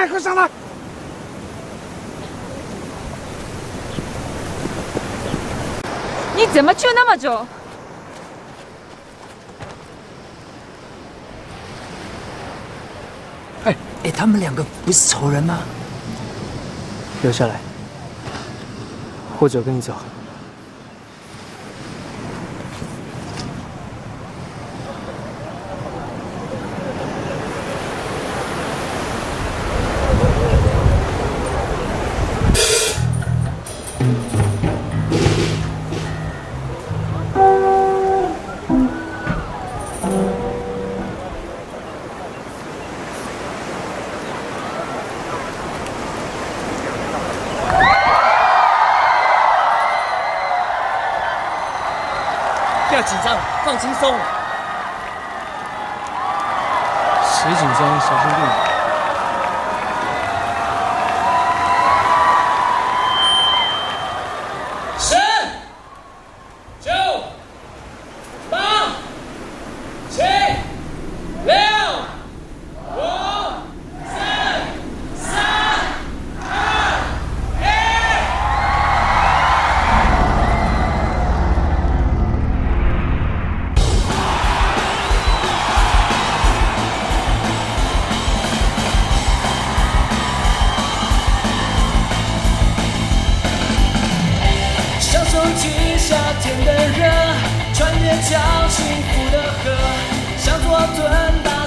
来，快上来！你怎么去那么久？哎哎，他们两个不是仇人吗？留下来，或者跟你走。不要紧张，放轻松。谁紧张？小心点。享受起夏天的热，穿越条幸福的河，像做顿大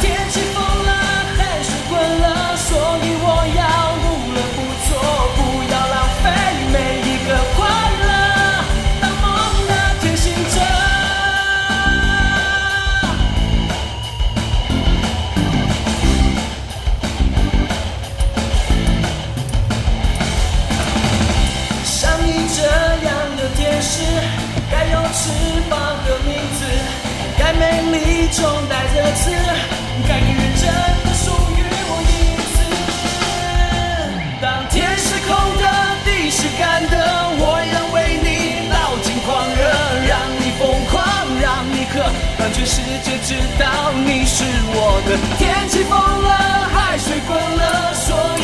天气疯了，海水滚了，所以我要无乐不作，不要浪费每一个快乐，当梦的天行者。像你这样的天使，该有翅膀和名字，该美丽中带着刺，该你认真的属于我一次。当天是空的，地是干的，我要为你倒尽狂热，让你疯狂，让你渴，让全世界知道你是我的。天气疯了，海水滚了，所有